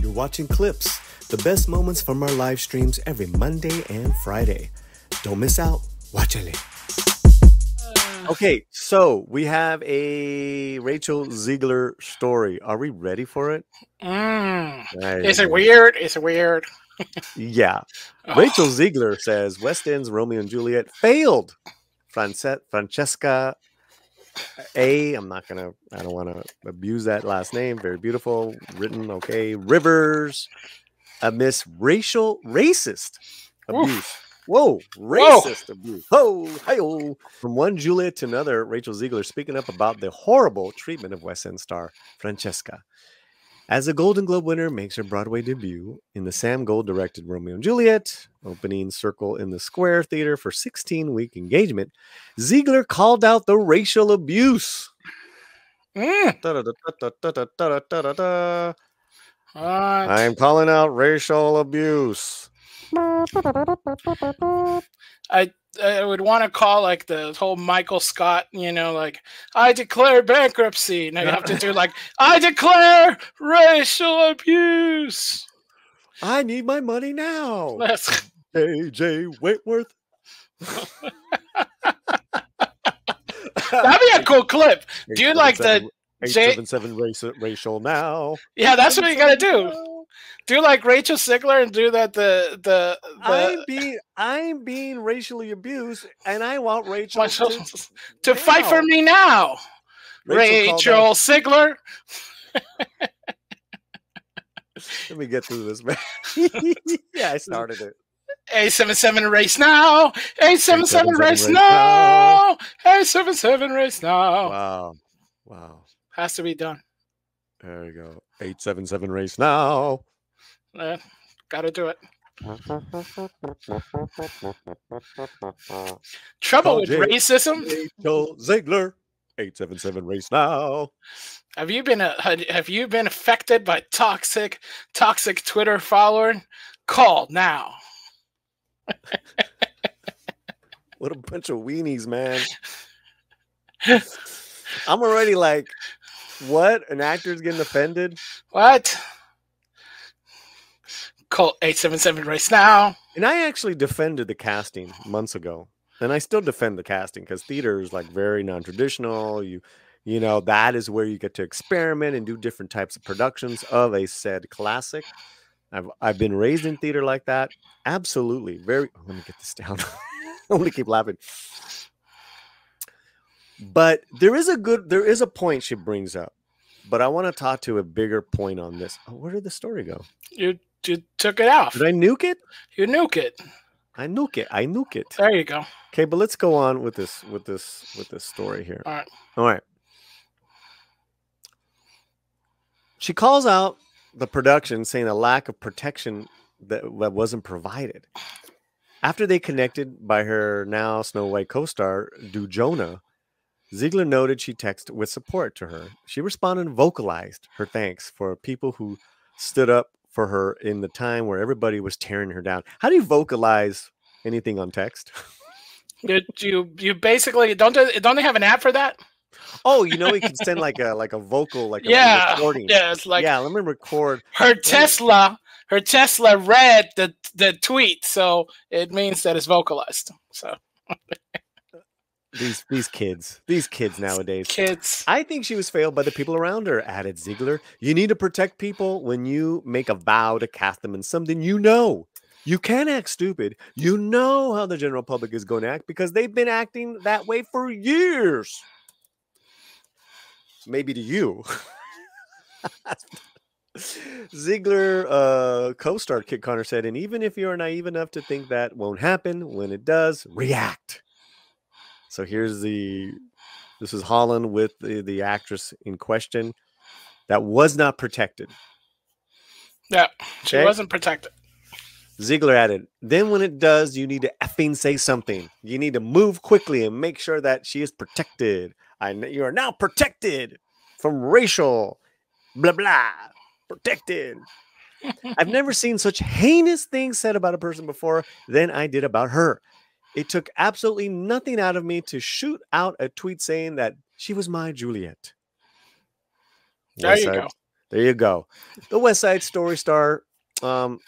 You're watching clips, the best moments from our live streams every Monday and Friday. Don't miss out. Watch it. Okay, so we have a Rachel Zegler story. Are we ready for it? Mm. Is it weird? Is it weird? Yeah. Oh, Rachel Zegler says West End's Romeo and Juliet failed. France- Francesca A. I'm not gonna. I don't want to abuse that last name. Very beautiful, written okay. Rivers, a miss racial racist Oof. abuse. Whoa, racist abuse. Oh, hi From one Juliet to another, Rachel Zegler speaking up about the horrible treatment of West End star Francesca as a Golden Globe winner, makes her Broadway debut in the Sam Gold directed Romeo and Juliet, opening Circle in the Square Theater for 16 week engagement. Zegler called out the racial abuse. Eh. I'm calling out racial abuse. I I would want to call like the whole Michael Scott, you know, like I declare bankruptcy. And I have to do like I declare racial abuse. I need my money now. That's AJ Whitworth. that'd be a cool clip. Do you like the J- 877 race, racial now? Yeah, that's what you gotta do. Do like Rachel Sigler and do that the the, I'm being I'm being racially abused, and I want Rachel Rachel to, to fight for me now. Rachel Rachel, Sigler. Let me get through this, man. yeah, I started it. A77 race now. A77 A77 race race now. A77 race now. Wow, wow. Has to be done. There we go. Eight seven seven race now. Uh, gotta do it. Trouble Call with Jay. racism. Rachel Zegler. Eight seven seven race now. Have you been a, have you been affected by toxic toxic Twitter follower? Call now. What a bunch of weenies, man. I'm already like, what? An actor's getting offended? What? Call 877 race now. And I actually defended the casting months ago. And I still defend the casting because theater is like very non-traditional. You you know, that is where you get to experiment and do different types of productions of a said classic. I've I've been raised in theater like that. Absolutely. Very oh, let me get this down. I'm gonna keep laughing. But there is a good there is a point she brings up. But I want to talk to a bigger point on this. Oh, where did the story go? You you took it off. Did I nuke it? You nuke it. I nuke it. I nuke it. There you go. Okay, but let's go on with this with this with this story here. All right. All right. She calls out the production saying a lack of protection that, that wasn't provided. After they connected by her now Snow White co-star Dujona, Zegler noted she texted with support to her. She responded and vocalized her thanks for people who stood up for her in the time where everybody was tearing her down. How do you vocalize anything on text? You you, you basically don't they- don't they have an app for that? Oh, you know, we can send like a like a vocal, like a yeah. recording. Yeah, it's like yeah, let me record. her Tesla her Tesla read the the tweet, so it means that it's vocalized. So These these kids, these kids nowadays. kids. I think she was failed by the people around her, added Zegler. You need to protect people when you make a vow to cast them in something you know. You can't act stupid. You know how the general public is going to act because they've been acting that way for years. Maybe to you. Zegler uh, co-star Kit Connor said, and even if you're naive enough to think that won't happen, when it does, react. So here's the this is Holland with the, the actress in question that was not protected. Yeah, she Okay. wasn't protected. Zegler added, then when it does, you need to effing say something. You need to move quickly and make sure that she is protected. I you are now protected from racial blah blah. Protected. I've never seen such heinous things said about a person before than I did about her. It took absolutely nothing out of me to shoot out a tweet saying that she was my Juliet. There West you Side- go. There you go. The West Side Story star. Um,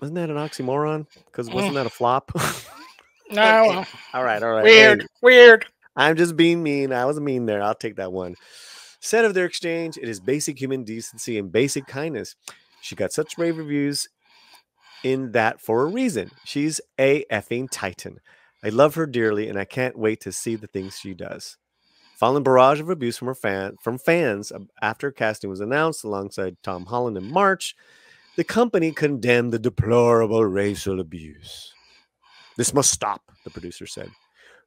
wasn't that an oxymoron? Because wasn't that a flop? No, Okay. all right, all right. weird, Hey, weird. I'm just being mean. I was mean there. I'll take that one. Said of their exchange, it is basic human decency and basic kindness. She got such rave reviews in that for a reason. She's a effing titan. I love her dearly, and I can't wait to see the things she does. Following barrage of abuse from her fan from fans after casting was announced alongside Tom Holland in March, the company condemned the deplorable racial abuse. This must stop, the producer said.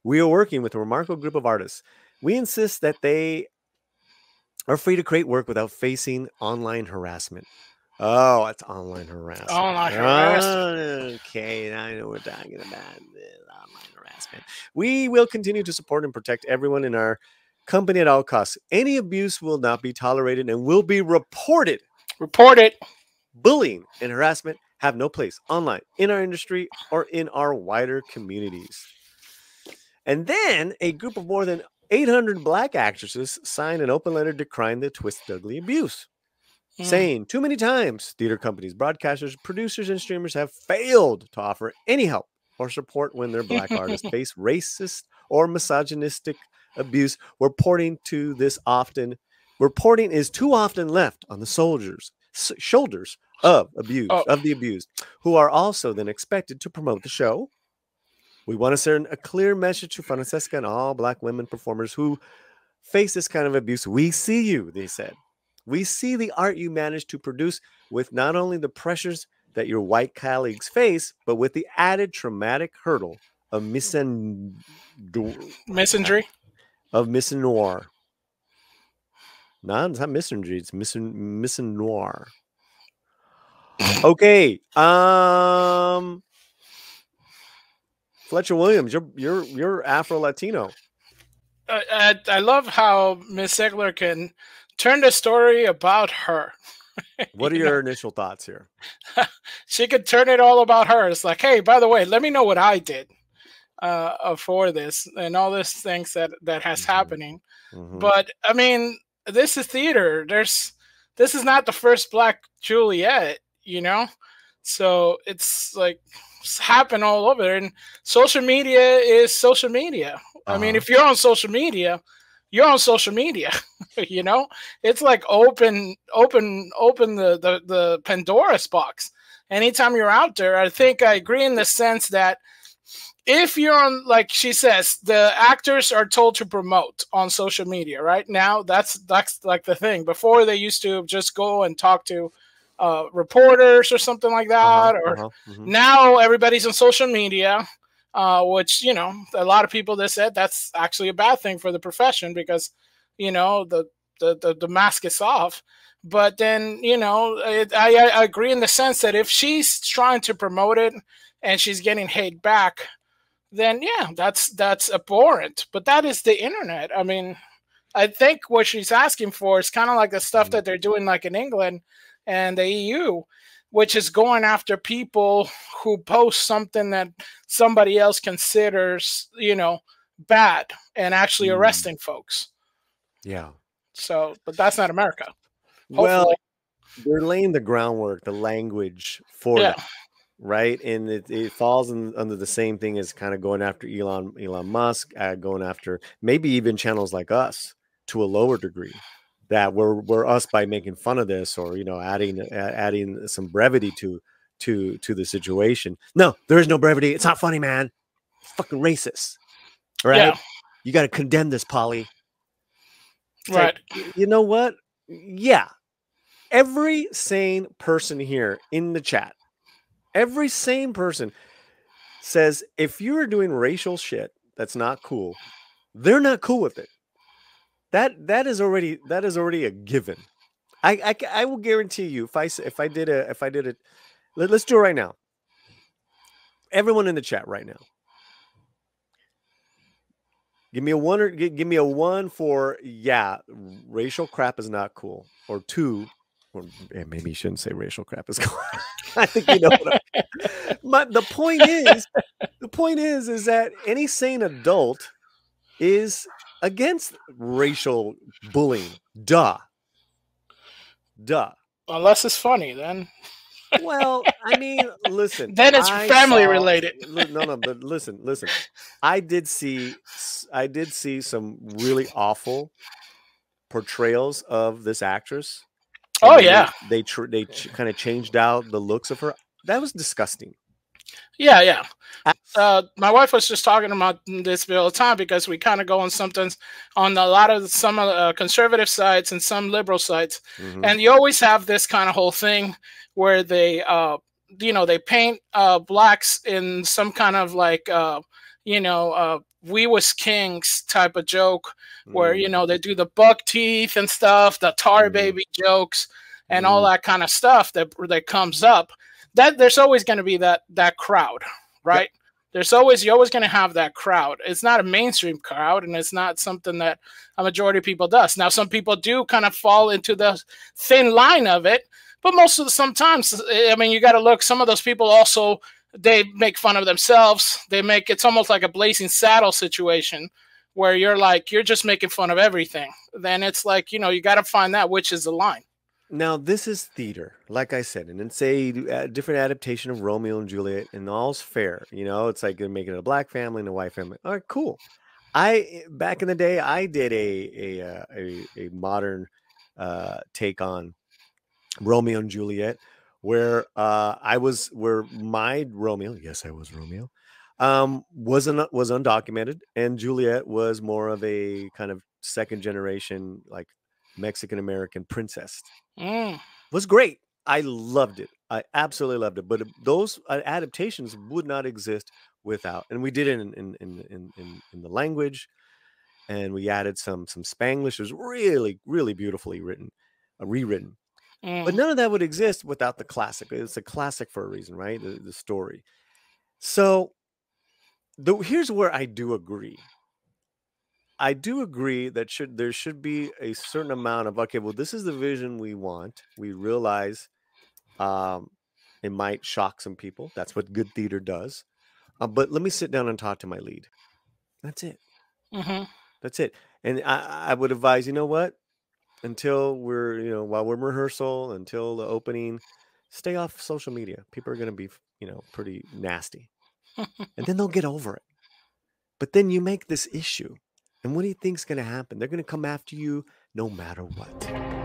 We are working with a remarkable group of artists. We insist that they are free to create work without facing online harassment. Oh, it's online harassment. Online harassment. Okay, now I know we're talking about. Online harassment. We will continue to support and protect everyone in our company at all costs. Any abuse will not be tolerated and will be reported. Report it. Bullying and harassment have no place online, in our industry, or in our wider communities. And then a group of more than 800 black actresses signed an open letter decrying the Twist Ugly abuse, Mm. saying too many times theater companies, broadcasters, producers, and streamers have failed to offer any help or support when their black artists face racist or misogynistic abuse. Reporting to this often, reporting is too often left on the soldiers' shoulders of abuse Oh. of the abused, who are also then expected to promote the show. We want to send a clear message to Francesca and all black women performers who face this kind of abuse. We see you, they said. We see the art you managed to produce with not only the pressures that your white colleagues face, but with the added traumatic hurdle of misan Misandry. of misonoir. No, it's not misandry, it's misin misonoir. Okay. Um Fletcher Williams, you're you're you're Afro Latino. I, I, I love how Miss Egler can turn the story about her. What are You know? your initial thoughts here? She could turn it all about her. It's like, hey, by the way, let me know what I did uh, uh, for this and all these things that that has Mhm. happening. Mhm. But I mean, this is theater. There's this is not the first Black Juliet, you know. So it's like it's happened all over, and social media is social media. I mean, Uh-huh. if you're on social media, you're on social media. you know, it's like open, open, open the, the the Pandora's box. Anytime you're out there, I think I agree in the sense that if you're on, like she says, the actors are told to promote on social media right now. That's that's like the thing. Before they used to just go and talk to uh, reporters or something like that, Uh-huh, or uh-huh, mhm. now everybody's on social media uh, which you know a lot of people that said that's actually a bad thing for the profession because you know the the the, the mask is off. But then you know it, I, I agree in the sense that if she's trying to promote it and she's getting hate back then yeah that's that's abhorrent. But that is the internet. I mean i think what she's asking for is kind of like the stuff that they're doing like in england and the eu which is going after people who post something that somebody else considers, you know, bad and actually Mm. arresting folks. Yeah. So, but that's not America. Well, Hopefully. they're laying the groundwork, the language for Yeah. that, right? And it, it falls in, under the same thing as kind of going after Elon Elon Musk, uh, going after maybe even channels like us to a lower degree. That we're we're us by making fun of this or you know adding uh, adding some brevity to to to the situation. No, there is no brevity. It's not funny, man. It's fucking racist, right? Yeah. You got to condemn this, Paulie. It's like, Right. you know what? Yeah. Every sane person here in the chat, every sane person says if you're doing racial shit that's not cool, they're not cool with it. That that is already that is already a given. I I, I will guarantee you if I if I did a if I did it let, let's do it right now. Everyone in the chat right now. Give me a one or give, me a one for yeah, racial crap is not cool. Or two, or maybe you shouldn't say racial crap is cool. I think you know what I, my, the point is the point is is that any sane adult is against racial bullying. Duh. duh. Unless it's funny, then. Well, I mean, listen. then it's I family saw- related. No, no, but listen, listen. I did see, I did see some really awful portrayals of this actress. Oh, they- yeah. they tr- they ch- kind of changed out the looks of her. That was disgusting. Yeah, yeah. Uh, my wife was just talking about this all the time because we kind of go on sometimes on a lot of some of uh, conservative sites and some liberal sites, Mhm. and you always have this kind of whole thing where they, uh, you know, they paint uh, blacks in some kind of like, uh, you know, uh, we was kings type of joke where you Mm. know they do the buck teeth and stuff, the tar Mhm. baby jokes, and all Mhm. that kind of stuff that that comes up. That there's always going to be that that crowd, right? There's always you're always going to have that crowd. It's not a mainstream crowd, and it's not something that a majority of people does. Now, some people do kind of fall into the thin line of it, but most of the sometimes, I mean, you got to look. Some of those people also they make fun of themselves. They make it's almost like a blazing saddle situation where you're like you're just making fun of everything then it's like you know you got to find that which is the line Now this is theater, like I said, and it's a a different adaptation of Romeo and Juliet, and all's fair. You know, it's like making it a black family and a white family. All right, cool. I back in the day, I did a a uh, a, a modern uh, take on Romeo and Juliet, where uh, I was where my Romeo, yes, I was Romeo, um, wasn't was undocumented, and Juliet was more of a kind of second generation like Mexican American princess Mm, was great. I loved it. I absolutely loved it. But those uh, adaptations would not exist without, and we did it in in in in, in, in the language, and we added some some Spanglish. It was really really beautifully written, uh, rewritten. mm. But none of that would exist without the classic. It's a classic for a reason, right? The, the story. So, the, here's where I do agree. I do agree that should there should be a certain amount of okay, well, this is the vision we want. We realize um, it might shock some people. That's what good theater does. Uh, but let me sit down and talk to my lead. That's it. Mhm. That's it. And I, I would advise, you know what? Until we're, you know, while we're in rehearsal, until the opening, stay off social media. People are going to be, you know, pretty nasty. and then they'll get over it. But then you make this issue. And what do you think's going to happen? They're going to come after you no matter what.